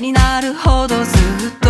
になるほどずっと